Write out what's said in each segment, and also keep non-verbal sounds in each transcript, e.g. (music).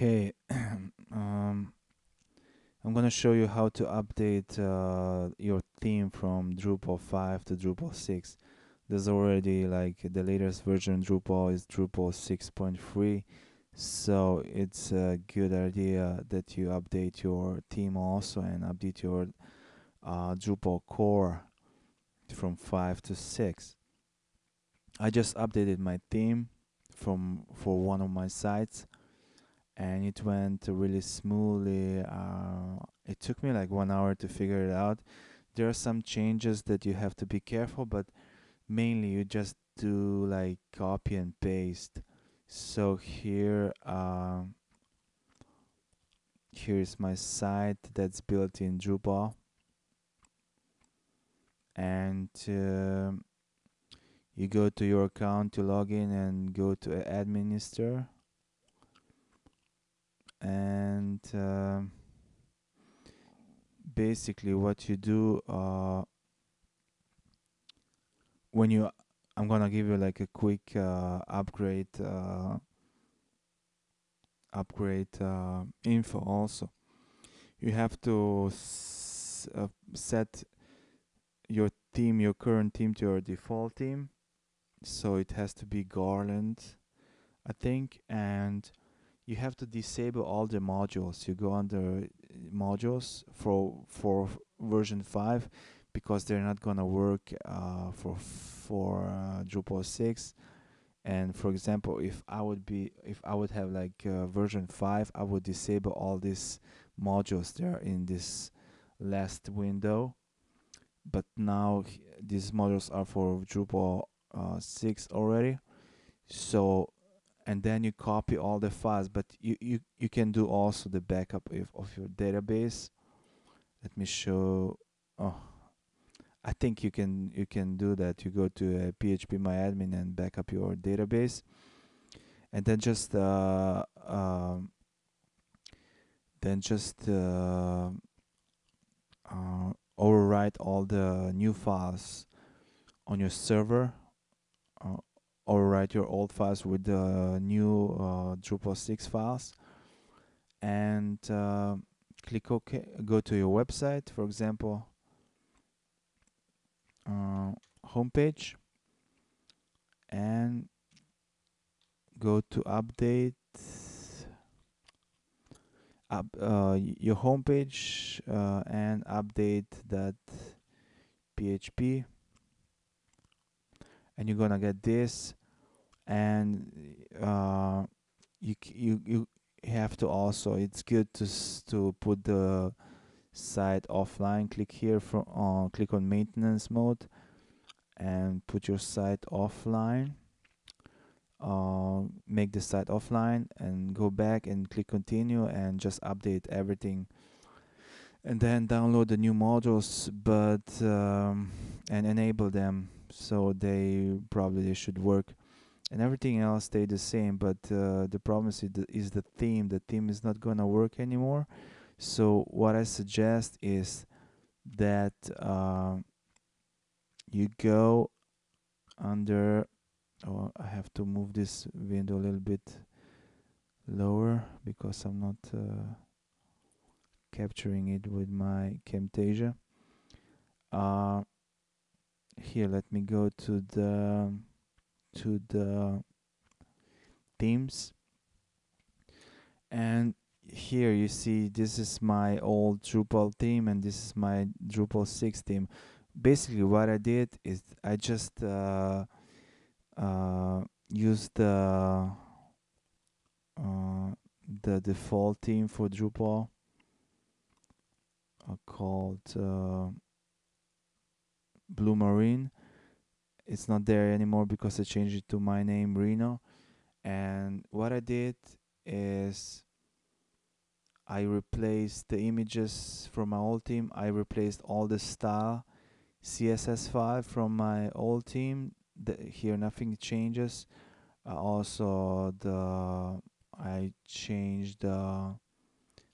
Okay, (clears throat) um, I'm gonna show you how to update uh, your theme from Drupal 5 to Drupal 6. There's already like the latest version Drupal is Drupal 6.3, so it's a good idea that you update your theme also and update your uh, Drupal core from 5 to 6. I just updated my theme from for one of my sites and it went really smoothly. Uh, it took me like one hour to figure it out. There are some changes that you have to be careful, but mainly you just do like copy and paste. So here, uh, here's my site that's built in Drupal, and uh, you go to your account to log in and go to administer and uh, basically what you do uh, when you I'm gonna give you like a quick uh, upgrade uh, upgrade uh, info also. You have to uh, set your team your current team to your default team. So it has to be garland I think and you have to disable all the modules. You go under modules for for version 5 because they're not gonna work uh, for for uh, Drupal 6 and for example if I would be if I would have like uh, version 5 I would disable all these modules there in this last window. But now these modules are for Drupal uh, 6 already. So and then you copy all the files but you you, you can do also the backup of, of your database. Let me show oh I think you can you can do that. You go to uh, phpMyAdmin and backup your database. And then just uh, um, then just uh, uh, overwrite all the new files on your server uh, or write your old files with the new uh, Drupal 6 files. And uh, click OK go to your website for example uh, homepage and go to update up uh, your homepage uh, and update that PHP and you're gonna get this and uh, you you you have to also it's good to to put the site offline click here from uh, click on maintenance mode and put your site offline. Uh, make the site offline and go back and click continue and just update everything. And then download the new modules but um, and enable them so they probably should work and everything else stay the same but uh, the problem is the, is the theme. The theme is not gonna work anymore. So what I suggest is that uh, you go under oh, I have to move this window a little bit lower because I'm not uh, capturing it with my Camtasia. Uh, here let me go to the to the themes. And here you see this is my old Drupal theme and this is my Drupal 6 theme. Basically what I did is I just uh, uh, used the uh, the default theme for Drupal uh, called uh, Blue Marine it's not there anymore because I changed it to my name Reno and what I did is I replaced the images from my old team. I replaced all the style CSS file from my old team. the, here nothing changes uh, also the I changed the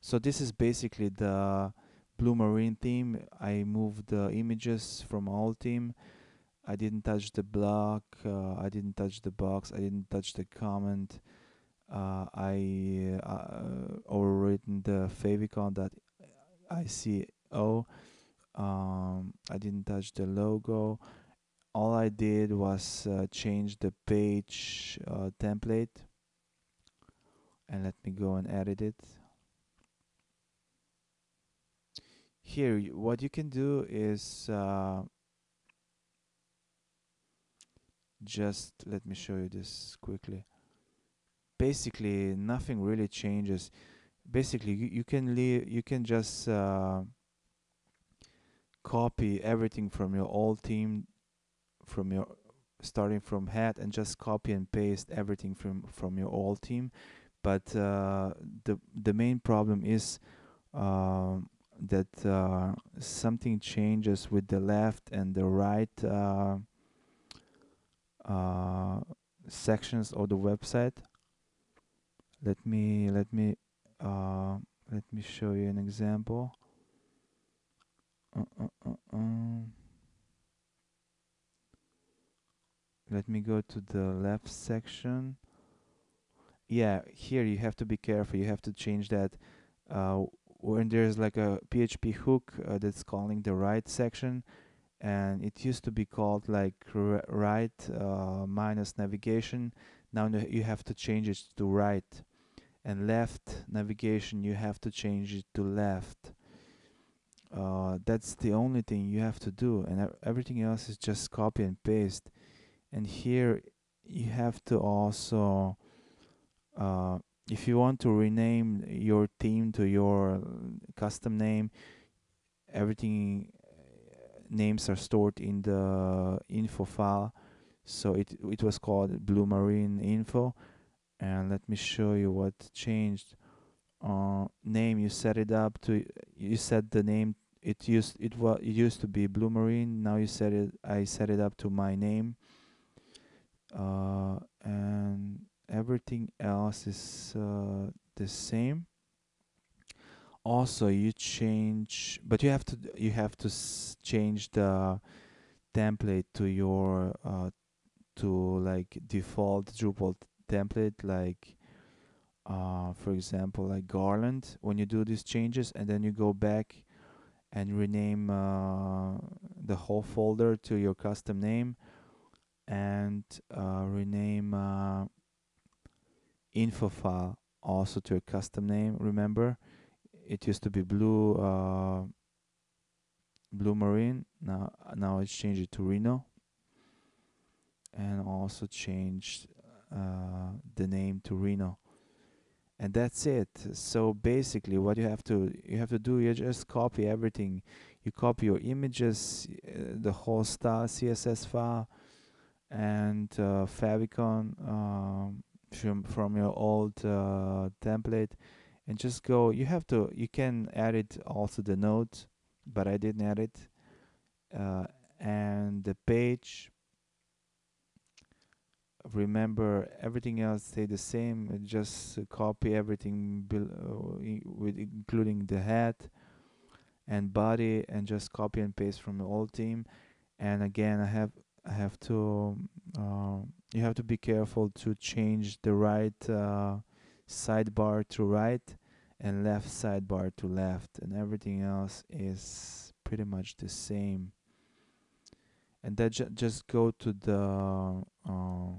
so this is basically the blue marine theme I moved the images from old theme I didn't touch the block, uh, I didn't touch the box, I didn't touch the comment. Uh, I uh, overwritten the favicon.ico um, I didn't touch the logo. All I did was uh, change the page uh, template. And let me go and edit it here what you can do is uh, just let me show you this quickly. Basically nothing really changes. Basically you, you can leave you can just uh, copy everything from your old team from your starting from head and just copy and paste everything from from your old team. But uh, the the main problem is uh, that uh, something changes with the left and the right uh, uh, sections of the website. Let me let me uh, let me show you an example. Uh, uh, um. let me go to the left section. Yeah here you have to be careful. You have to change that uh, when there's like a PHP hook uh, that's calling the right section and it used to be called like right uh, minus navigation. Now you have to change it to right and left navigation you have to change it to left. Uh, that's the only thing you have to do and everything else is just copy and paste. And here you have to also uh, if you want to rename your team to your custom name everything uh, names are stored in the info file. So it it was called blue marine info. And let me show you what changed. Uh, name you set it up to you set the name. It used it was it used to be blue marine. Now you set it I set it up to my name. Uh, everything else is uh, the same. Also you change but you have to you have to change the template to your uh, to like default Drupal template like uh, for example like garland. When you do these changes and then you go back and rename uh, the whole folder to your custom name and uh, rename uh, info file also to a custom name remember? It used to be blue uh, blue marine now now it's changed to Reno. And also changed uh, the name to Reno. And that's it. So basically what you have to you have to do you just copy everything. You copy your images uh, the whole style css file and uh, favicon um, from from your old uh, template and just go you have to you can edit also the node but I didn't edit uh, and the page remember everything else stay the same just copy everything uh, with including the head and body and just copy and paste from the old theme and again I have I have to uh, you have to be careful to change the right uh, sidebar to right and left sidebar to left and everything else is pretty much the same. And that ju just go to the uh,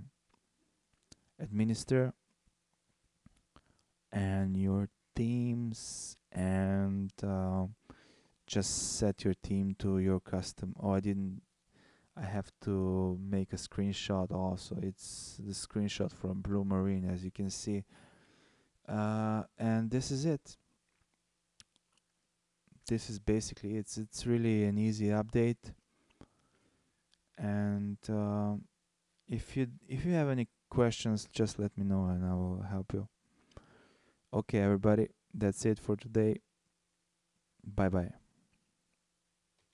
administer and your themes and uh, just set your theme to your custom oh I didn't I have to make a screenshot also. It's the screenshot from Blue Marine as you can see. Uh, and this is it. This is basically it's it's really an easy update. And uh, if you if you have any questions just let me know and I will help you. Okay everybody. That's it for today. Bye bye